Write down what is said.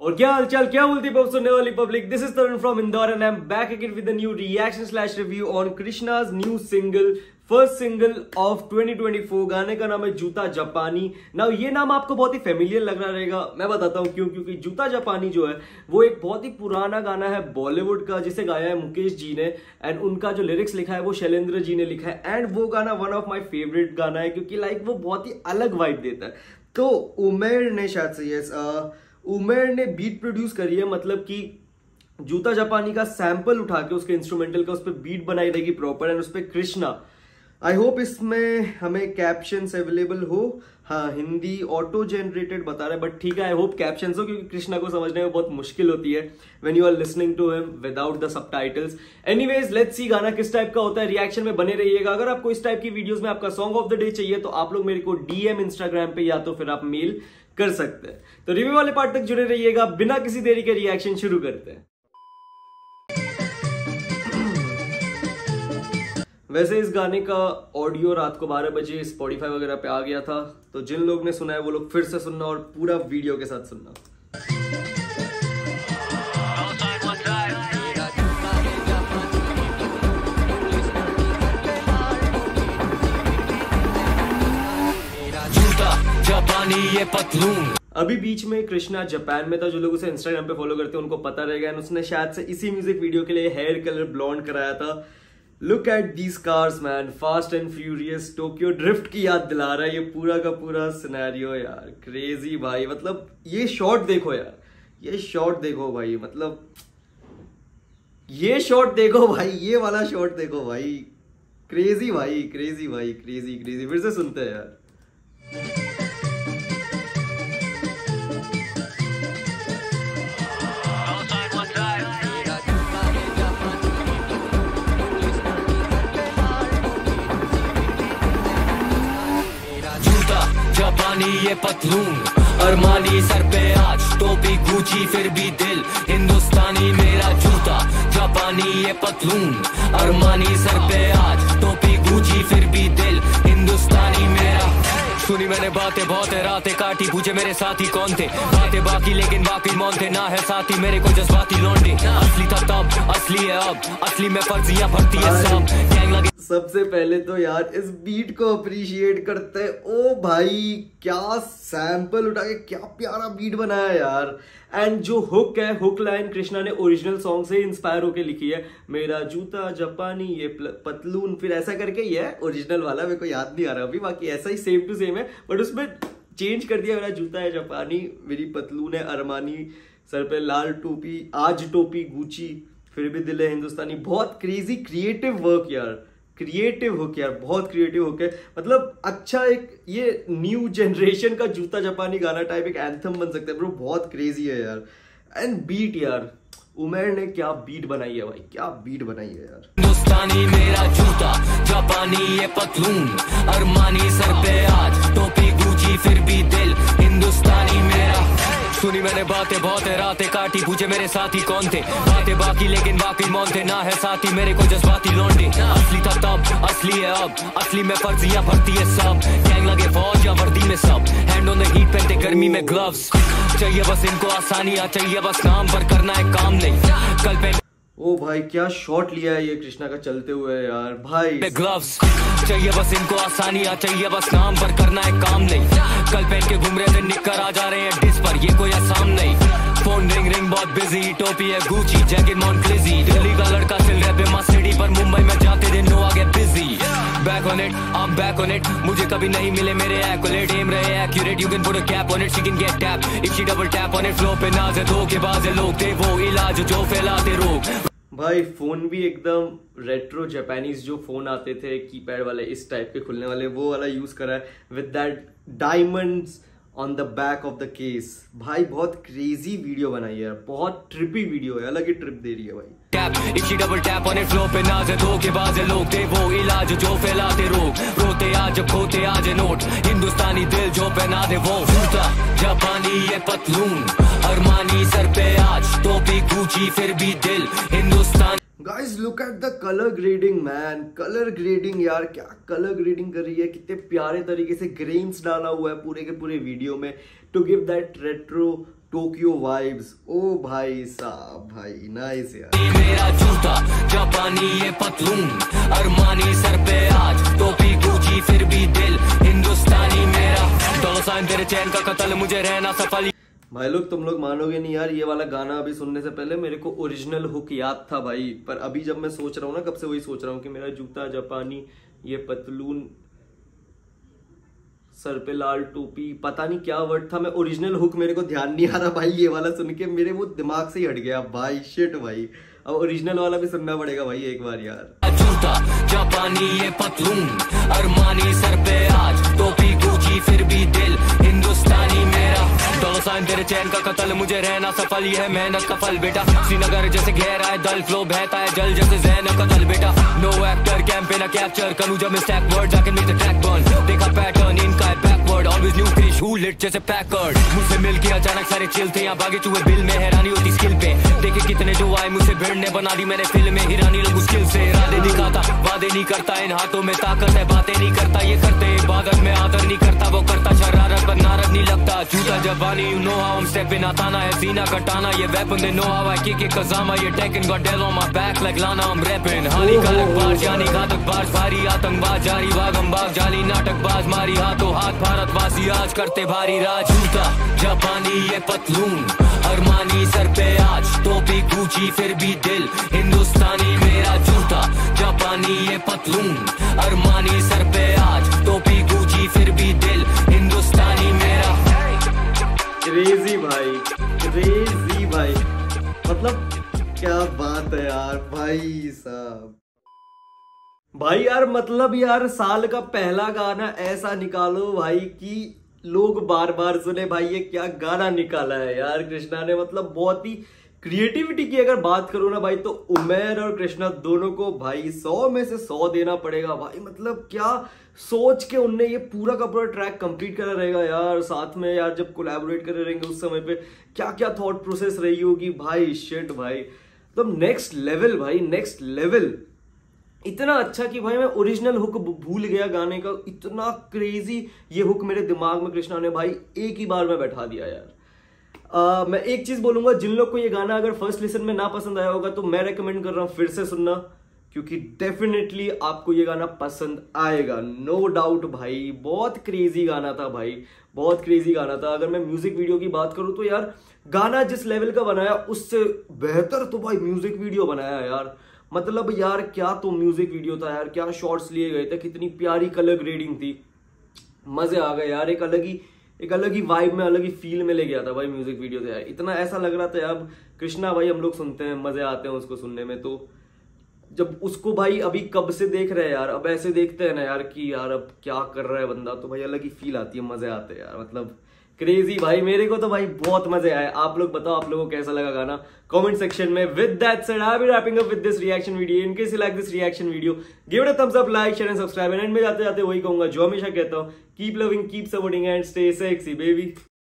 और क्या हालचाल, क्या बोलती है सुनने वाली public this is Tarun from Indore and I am back again with new reaction slash review on Krishna's new single first single of 2024 गाने का नाम है जूता जापानी। ना ये नाम आपको बहुत ही फेमिलियर लग रहा रहेगा। मैं बताता हूँ क्यों, क्योंकि जूता जापानी जो है, वो एक बहुत ही पुराना गाना है बॉलीवुड का, जिसे गाया है मुकेश जी ने। एंड उनका जो लिरिक्स लिखा है, वो शैलेंद्र जी ने लिखा है। एंड वो गाना वन ऑफ़ माई फेवरेट गाना है, क्योंकि लाइक वो बहुत ही अलग वाइब देता है। तो उमेर ने शायद से यस उमेर ने बीट प्रोड्यूस करी है मतलब कि जूता जापानी का सैंपल उठा के उसके इंस्ट्रूमेंटल का उस पर बीट बनाई रहेगी प्रॉपर एंड उस पर कृष्णा आई होप इसमें हमें कैप्शन अवेलेबल हो। हाँ हिंदी ऑटो जनरेटेड बता रहे बट ठीक है आई होप कैप्शन हो, क्योंकि कृष्णा को समझने में बहुत मुश्किल होती है। When you are listening to him without the subtitles anyways let's see गाना किस टाइप का होता है रिएक्शन में बने रहिएगा। अगर आपको इस टाइप की वीडियोज़ में आपका सॉन्ग ऑफ़ द डे चाहिए तो आप लोग मेरे को डीएम इंस्टाग्राम पे या तो फिर आप मेल कर सकते हैं। तो रिव्यू वाले पार्ट तक जुड़े रहिएगा, बिना किसी देरी के रिएक्शन शुरू करते हैं। वैसे इस गाने का ऑडियो रात को 12 बजे स्पॉटिफाई वगैरह पे आ गया था तो जिन लोग ने सुना है वो लोग फिर से सुनना और पूरा वीडियो के साथ सुनना। जापानी ये पतलून। अभी बीच में कृष्णा जापान में था, जो लोग उसे इंस्टाग्राम पे फॉलो करते हैं, उनको पता रहेगा। एंड उसने शायद से इसी म्यूज़िक वीडियो के लिए हेयर कलर ब्लॉन्ड कराया था। Look at these cars man Fast and Furious Tokyo Drift की याद दिला रहा है। ये पूरा का पूरा सिनेरियो यार। क्रेजी भाई। मतलब ये शॉट देखो यार। ये शॉट देखो भाई। मतलब ये शॉट देखो भाई। ये वाला शॉट देखो भाई। क्रेजी भाई। क्रेजी भाई। क्रेजी क्रेजी फिर से सुनते हैं यार। जापानी ये पतलून, अरमानी सर पे आज टोपी गुची फिर भी दिल, हिंदुस्तानी मेरा जूता, जापानी ये पतलून, अरमानी सर पे आज टोपी गुची फिर भी दिल, हिंदुस्तानी मेरा। सुनी मैंने बातें बहुत है, रातें काटी, पूछे मेरे साथी कौन थे? बातें बाकी, लेकिन बाकी मौन थे, ना है साथी, मेरे को जज्बाती लौंडे। असली था तब, असली है अब, असली में फर्जियाँ भरती है सब। गैंग लगे सबसे पहले तो यार इस बीट को अप्रिशिएट करते ओ भाई, क्या सैंपल उठा के, क्या प्यारा बीट बनाया यार। एंड जो हुक है हुक लाइन कृष्णा ने ओरिजिनल सॉन्ग से इंस्पायर होकर लिखी है। मेरा जूता जापानी, ये पतलून, फिर ऐसा करके ही है ओरिजिनल वाला, मेरे को याद नहीं आ रहा अभी, बाकी ऐसा ही सेम टू सेम है। बट उसमें चेंज कर दिया मेरा जूता है जापानी, मेरी पतलून है अरमानी, सर पे लाल टोपी, आज टोपी गुची फिर भी दिल है हिंदुस्तानी। बहुत क्रेजी क्रिएटिव वर्क यार। क्रिएटिव हो यार, बहुत क्रिएटिव होके। मतलब अच्छा एक ये न्यू जनरेशन का जूता जापानी गाना टाइप एक एंथम बन सकता है ब्रो बहुत क्रेजी है यार। एंड बीट यार, उमेर ने क्या बीट बनाई है भाई, क्या बीट बनाई है यार। हिंदुस्तानी मेरा जूता, जापानी ये पतलून, अरमानी सर पे सुनी मैंने बातें बहुत है रातें काटी पूछे मेरे साथी कौन थे? बातें बाकी लेकिन बाकी मौन थे। ना है साथी मेरे को जज्बाती लौंडे। असली था तब असली है अब। असली में फर्जियाँ भरती है सब। गैंग लगे फौज या वर्दी में सब। हैंड ऑन द हीट पहनते गर्मी में ग्लव्स चाहिए बस इनको आसानियाँ चाहिए बस नाम पर करना है काम नहीं। कल पे ओ भाई क्या शॉट लिया है ये कृष्णा का? चलते हुए यार। भाई ग्लव्स चाहिए बस इनको आसानियाँ चाहिए बस नाम पर करना है काम नहीं। कल पहन के घूम रहे थे निकल आ जा रहे हैं। बिज़ी टोपी है गुची जैकेट मॉन क्लिजी दिल्ली का लड़का चल रहा है सिटी पर, मुंबई में जाते दिन नो आगे busy back on it I back on it मुझे कभी नहीं मिले मेरे एक्यूरेट एम रहे accurate you can put a cap on it she can get tap if she double tap on it flow पे नाज है धोखेबाज है लोग। थे वो इलाज जो फैलाते रोग। भाई फ़ोन भी एकदम रेट्रो जापानीज जो फ़ोन आते थे कीपैड वाले, इस टाइप के खुलने वाले, वो वाला यूज़ करा है। With that diamonds on the back of the case भाई, बहुत क्रेजी वीडियो बनाई है बहुत ट्रिपी वीडियो है। अलग ही ट्रिप दे रही है भाई। टैप इसी डबल टैप ऑन फ्लो पे नाज धोखेबाज लोग थे वो इलाज जो फैलाते रोग। रोते आज खोते आज नोट। हिंदुस्तानी दिल जो पहना दे वो जूता जापानी ये पतलून, अरमानी सर पे आज। टोपी गुची फिर भी दिल। Hindustan guys look at the colour grading man colour grading यार, क्या कलर ग्रेडिंग कर रही है? कितने प्यारे तरीके से ग्रेन्स डाला हुआ है पूरे के पूरे वीडियो में to give that retro Tokyo vibes ओ भाई साहब, भाई नाइस यार. मेरा जूता जापानी ये पतलून, अरमानी सर पे आज टोपी गुची फिर भी दिल, हिंदुस्तानी मेरा। तेरे चैन का कत्ल, मुझे रहना सफल। भाई लोग तुम लोग मानोगे नहीं यार, ये वाला गाना अभी सुनने से पहले मेरे को ओरिजिनल हुक याद था भाई। पर अभी जब मैं सोच रहा हूँ ना कब से वही सोच रहा हूँ कि मेरा जूता, जापानी, ये पतलून, सर पे लाल टोपी, पता नहीं क्या वर्ड था, मैं ओरिजिनल हुक मेरे को ध्यान नहीं आ रहा भाई, ये वाला सुन के मेरे वो दिमाग से ही हट गया। भाई शिट भाई। अब ओरिजिनल वाला भी सुनना पड़ेगा भाई एक बार यार। जूता, जापानी ये पतलून, अरमानी सर पे आज, टोपी फिर भी दिल, हिंदुस्तानी मेरा डॉलर तेरे चैन का कतल, मुझे रहना सफल ये है मेहनत का फल, बेटा। श्रीनगर जैसे गहरा है, दल फ्लो बहता है, जल जैसे जैन का दल बेटा। नो एक्टर कैंपेन कैप्चर करूँ जब मैं स्टैक वर्ड जाके द ट्रैक बर्न देखा पैटर्न इनका backward always new fish who lit जैसे पैकर्ड मुझसे मिल के अचानक सारे चिल थे, यहाँ भागे चुहे बिल में, हैरानी होती स्किल पे। देखे कितने जो आए, मुझसे भिड़ने बना दी मैंने फ़िल्म में, हिरानी लोग मुश्किल से। इरादे दिखाता, वादे नहीं करता, इन हाथों में ताकत है, बातें नहीं करता, ये करते इबादत में आदर नहीं करता, वो करता शरारत, पर नारद नहीं लगता, जूता जबानी you know how I'm stepping आताना है सीना ये weapon, they know how I kick it kazama ये taking got dead on my back like Lana, I'm rapping. हानिकारक बार जानी घातक बार भारी आतंकबाज, जारी वागम बाग, जाली नाटक मारी हाथों हाथ, भारतवासी आज करते भारी राज। जूता जापानी ये पतलून, अरमानी सर पे आज, टोपी गुची फिर भी दिल, हिंदुस्तानी मेरा जूता जापानी ये पतलून, अरमानी सर मतलब? क्या बात है यार भाई साहब। भाई यार मतलब यार साल का पहला गाना ऐसा निकालो भाई कि लोग बार बार सुने भाई ये क्या गाना निकाला है यार कृष्णा ने मतलब बहुत ही क्रिएटिविटी की अगर बात करूँ ना भाई तो उमेर और कृष्णा दोनों को भाई सौ में से सौ देना पड़ेगा। भाई मतलब क्या सोच के उनने ये पूरा का पूरा ट्रैक कंप्लीट करा रहेगा यार। साथ में यार जब कोलैबोरेट करे रहेंगे उस समय पे क्या क्या थॉट प्रोसेस रही होगी? भाई शेट भाई। तो नेक्स्ट लेवल भाई नेक्स्ट लेवल इतना अच्छा कि भाई, मैं ओरिजिनल हुक भूल गया गाने का। इतना क्रेजी ये हुक मेरे दिमाग में कृष्णा ने भाई, एक ही बार में बैठा दिया यार। आ, मैं एक चीज़ बोलूँगा जिन लोग को ये गाना अगर फ़र्स्ट लिसन में ना पसंद आया होगा तो मैं रेकमेंड कर रहा हूँ फिर से सुनना क्योंकि डेफिनेटली आपको ये गाना पसंद आएगा। नो no डाउट भाई बहुत क्रेजी गाना था भाई बहुत क्रेजी गाना था। अगर मैं म्यूज़िक वीडियो की बात करूँ तो यार गाना जिस लेवल का बनाया उससे बेहतर तो भाई म्यूज़िक वीडियो बनाया यार। मतलब यार क्या तो म्यूज़िक वीडियो था यार क्या शॉर्ट्स लिए गए थे कितनी प्यारी कलर ग्रेडिंग थी। मज़े आ गए यार एक अलग ही एक अलग ही वाइब में, अलग ही फील में ले गया था भाई म्यूज़िक वीडियो से यार। इतना ऐसा लग रहा था अब कृष्णा भाई हम लोग सुनते हैं, मज़े आते हैं उसको सुनने में तो जब उसको भाई अभी कब से देख रहे हैं यार? अब ऐसे देखते हैं ना यार कि यार अब क्या कर रहा है बंदा? तो भाई अलग ही फील आती है, मज़े आते हैं यार। मतलब क्रेजी भाई, मेरे को तो भाई बहुत मज़े आए। आप लोग बताओ, आप लोगों को कैसा लगा गाना? कमेंट सेक्शन में with that said I be wrapping up with this reaction video in case you like this reaction video give it a thumbs up like share and subscribe end में जाते जाते वही कहूँगा, जो हमेशा कहता हूँ keep loving keep supporting and stay sexy baby